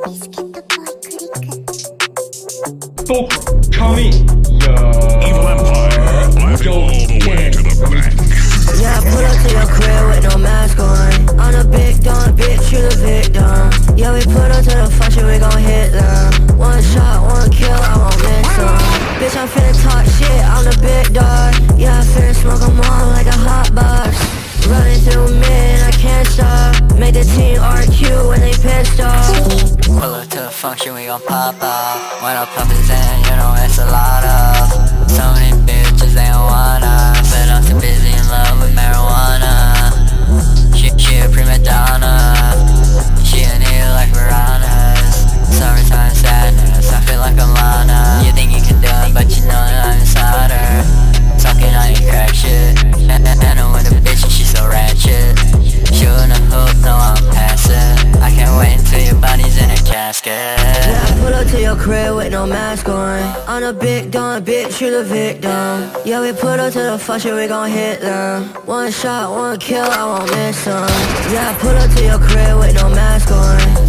Fulcrum, come in. Yeah. Evil Empire, let's go all the way to the bank. Yeah, I pull up to your crib with no mask on I'm a big dumb bitch, you the victim Yeah, we put function, we gon' pop off When I pump is in, you know it's a lot of casket Yeah, I pull up to your crib with no mask on. I'm a big dumb bitch, you the victim. Yeah, we put up to the function, we gon' hit them. One shot, one kill, I won't miss them Yeah, I pull up to your crib with no mask on